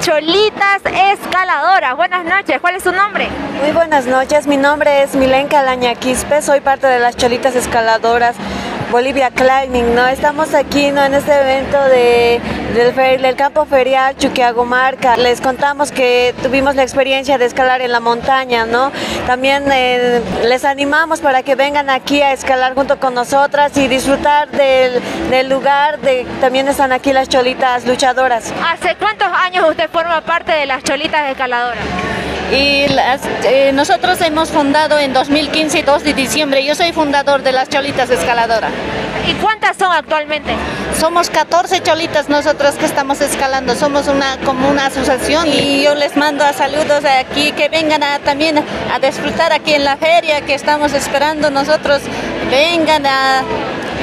Cholitas Escaladoras. Buenas noches, ¿cuál es su nombre? Muy buenas noches, mi nombre es Milenka Laña Quispe, soy parte de las Cholitas Escaladoras Bolivia Climbing, ¿no? Estamos aquí, ¿no? En este evento de, del, campo ferial Chuquiagomarca. Les contamos que tuvimos la experiencia de escalar en la montaña, ¿no? También eh, les animamos para que vengan aquí a escalar junto con nosotras y disfrutar del, del lugar. De, también están aquí las cholitas luchadoras. ¿Hace cuántos años usted forma parte de las cholitas escaladoras? y eh, nosotros hemos fundado en 2015, 2 de diciembre. Yo soy fundador de las Cholitas Escaladoras. ¿Y cuántas son actualmente? Somos 14 cholitas nosotros que estamos escalando, somos una como una asociación y yo les mando a saludos aquí que vengan a, también a disfrutar aquí en la feria que estamos esperando nosotros, vengan a,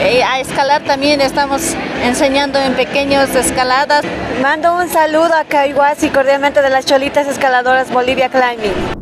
eh, a escalar también, estamos enseñando en pequeñas escaladas. Mando un saludo a Caiguasi cordialmente de las Cholitas Escaladoras Bolivia Climbing.